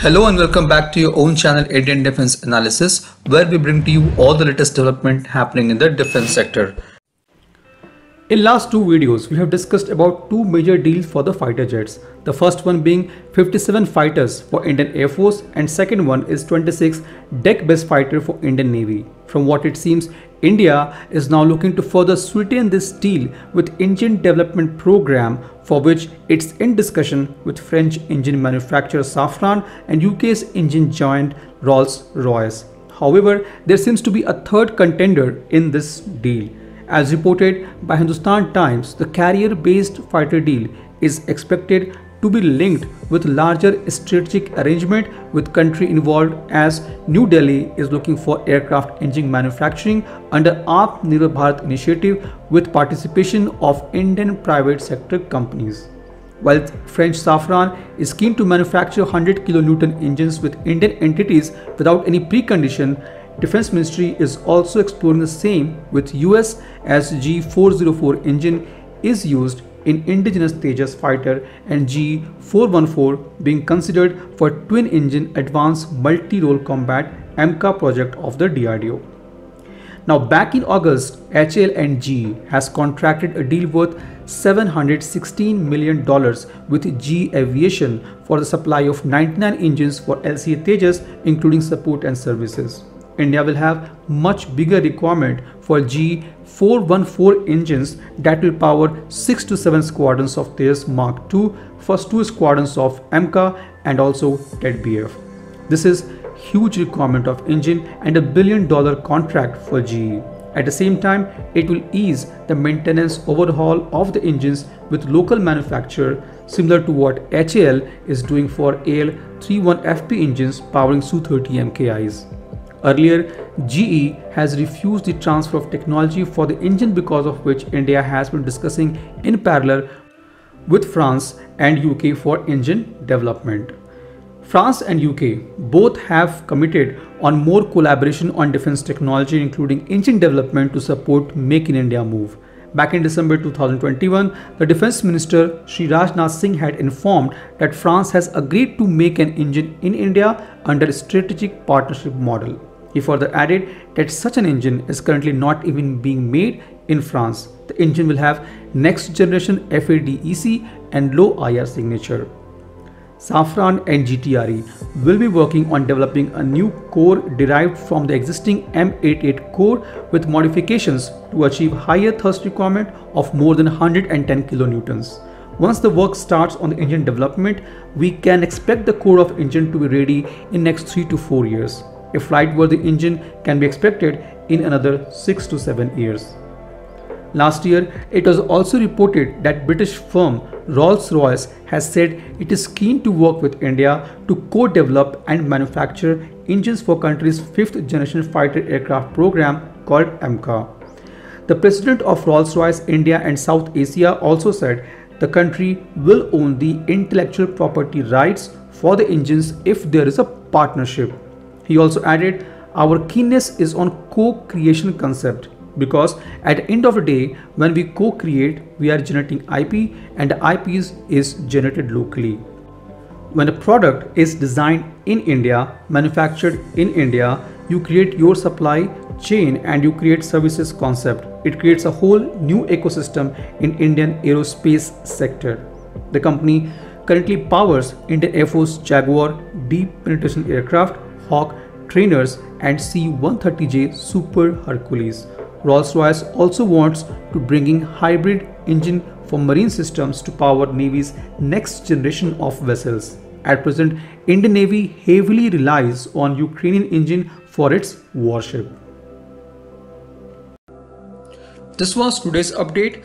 Hello and welcome back to your own channel Indian Defense Analysis where we bring to you all the latest development happening in the defense sector. In last two videos, we have discussed about two major deals for the fighter jets. The first one being 57 fighters for Indian Air Force and second one is 26 deck-based fighter for Indian Navy. From what it seems, India is now looking to further sweeten this deal with engine development program for which it's in discussion with French engine manufacturer Safran and UK's engine giant Rolls-Royce. However, there seems to be a third contender in this deal. As reported by Hindustan Times, the carrier-based fighter deal is expected to be linked with larger strategic arrangement with country involved as New Delhi is looking for aircraft engine manufacturing under Atmanirbhar Bharat initiative with participation of Indian private sector companies. While French Safran is keen to manufacture 100 kilonewton engines with Indian entities without any precondition, Defense Ministry is also exploring the same with US as GE 404 engine is used in indigenous Tejas fighter and GE 414 being considered for twin engine advanced multi-role combat AMCA project of the DRDO. Now back in August, GE has contracted a deal worth $716 million with GE Aviation for the supply of 99 engines for LCA Tejas including support and services. India will have much bigger requirement for GE 414 engines that will power 6 to 7 squadrons of Tejas Mark II, first two squadrons of AMCA and also TEDBF. This is huge requirement of engine and a billion dollar contract for GE. At the same time, it will ease the maintenance overhaul of the engines with local manufacturer similar to what HAL is doing for AL31FP engines powering Su-30 MKIs. Earlier, GE has refused the transfer of technology for the engine because of which India has been discussing in parallel with France and UK for engine development. France and UK both have committed on more collaboration on defense technology including engine development to support Make in India move. Back in December 2021, the Defense Minister Sri Rajnath Singh had informed that France has agreed to make an engine in India under a strategic partnership model. He further added that such an engine is currently not even being made in France. The engine will have next generation FADEC and low IR signature. Safran and GTRE will be working on developing a new core derived from the existing M88 core with modifications to achieve higher thrust requirement of more than 110 kilonewtons. Once the work starts on the engine development, we can expect the core of engine to be ready in next 3 to 4 years. A flight-worthy engine can be expected in another 6 to 7 years. Last year, it was also reported that British firm Rolls-Royce has said it is keen to work with India to co-develop and manufacture engines for country's fifth generation fighter aircraft program called AMCA. The president of Rolls-Royce India and South Asia also said the country will own the intellectual property rights for the engines if there is a partnership. He also added, our keenness is on co-creation concept because at the end of the day, when we co-create, we are generating IP and the IP is generated locally. When a product is designed in India, manufactured in India, you create your supply chain and you create services concept. It creates a whole new ecosystem in Indian aerospace sector. The company currently powers Indian Air Force Jaguar deep penetration aircraft Hawk trainers and C-130J Super Hercules. Rolls-Royce also wants to bring in hybrid engine for marine systems to power Navy's next generation of vessels. At present, Indian Navy heavily relies on Ukrainian engine for its warship. This was today's update.